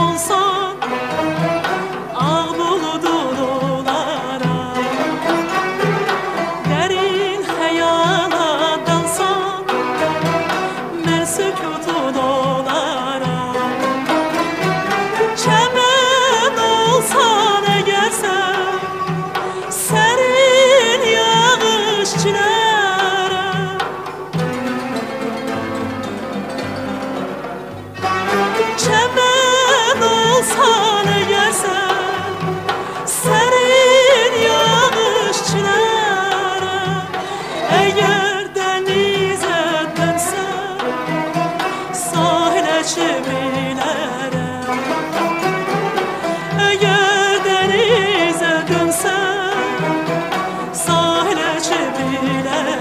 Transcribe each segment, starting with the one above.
ensemble. seçimlere. Eğer denize dönsen sahile çimlere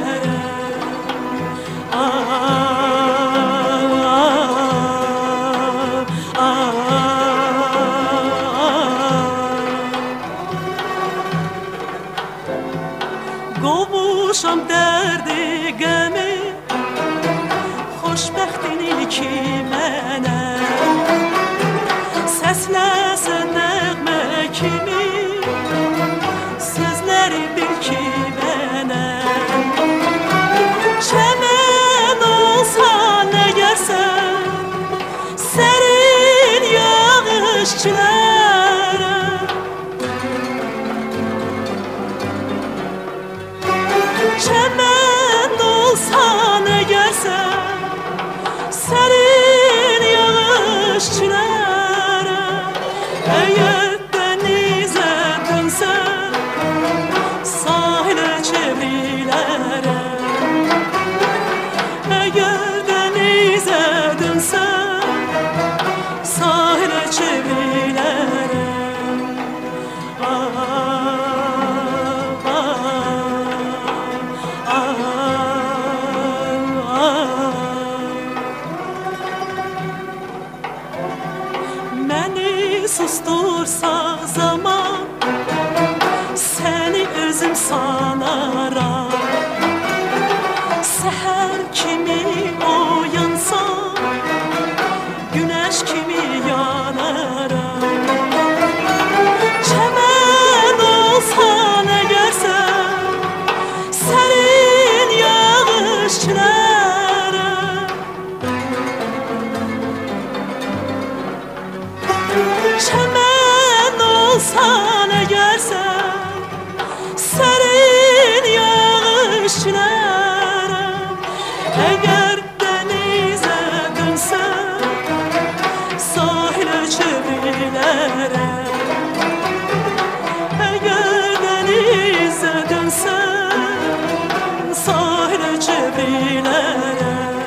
Kovuşam derdi gemi Hoşbəxtin ilki ateşlere Çemen olsa ne güzel Senin yağış çilere Eğer sustursa zaman Seni özüm sanarak dönsem sahile çevrilere.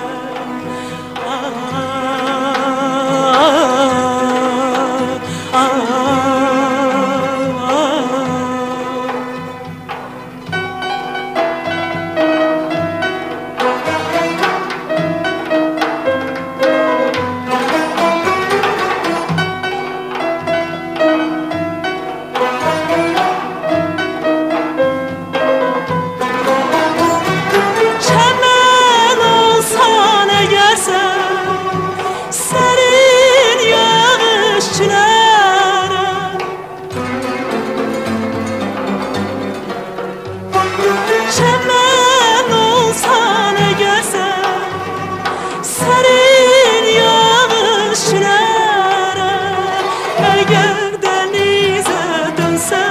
dança